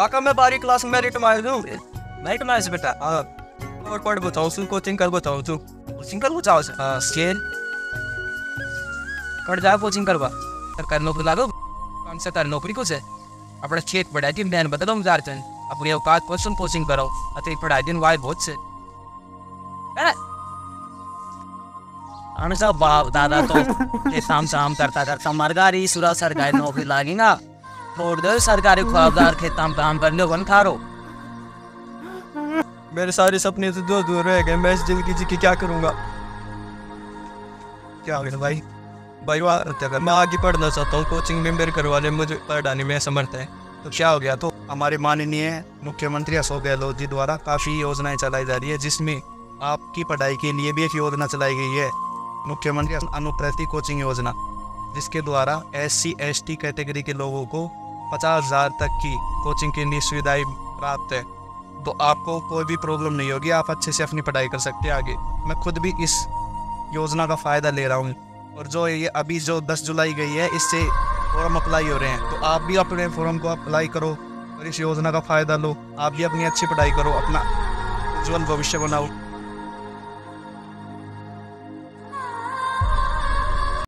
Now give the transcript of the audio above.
काका, मैं बारहवीं क्लास में मेरिट मार दूँ। मेरिट में से बेटा हाँ। और पढ़ बताओ तू कोचिंग कर बताओ तू। कोचिंग कर से हाँ स्केल कट जा कोचिंग करवा। सरकारी नौकरी लागो। कौन सरकारी नौकरी को से अपने खेत पढ़ाई दिन बहन बता दो जार चंद अपनी औकात पर सुन कोचिंग करो। अति पढ़ाई दिन वाई बहुत से। है अन बाप, दादा तो। ये शाम शाम करता करता मरगारी सुरा सरकारी नौकरी लागेगा। दो सरकारी खुआबदार खेताम काम करने वन खारो मेरे सारे सपने तो दूर दूर रह गए, मैं इस ज़िंदगी जी की क्या करूँगा? क्या हो गया भाई? भाई, वाह मैं आगे पढ़ना चाहता हूँ कोचिंग में मेरे घर वाले मुझे पढ़ाने में समर्थ है तो क्या हो गया? तो हमारे माननीय मुख्यमंत्री अशोक गहलोत जी द्वारा काफ़ी योजनाएँ चलाई जा रही है, जिसमें आपकी पढ़ाई के लिए भी एक योजना चलाई गई है, मुख्यमंत्री अनुप्रति कोचिंग योजना। जिसके द्वारा S C S T category के लोगों को पचास हज़ार तक की कोचिंग के लिए सुविधाएँ प्राप्त है। तो आपको कोई भी प्रॉब्लम नहीं होगी, आप अच्छे से अपनी पढ़ाई कर सकते हैं आगे। मैं खुद भी इस योजना का फ़ायदा ले रहा हूँ। और जो ये अभी जो 10 जुलाई गई है, इससे फॉर्म अप्लाई हो रहे हैं। तो आप भी अपने फॉर्म को अप्लाई करो और इस योजना का फ़ायदा लो। आप भी अपनी अच्छी पढ़ाई करो, अपना उज्जवल भविष्य बनाओ।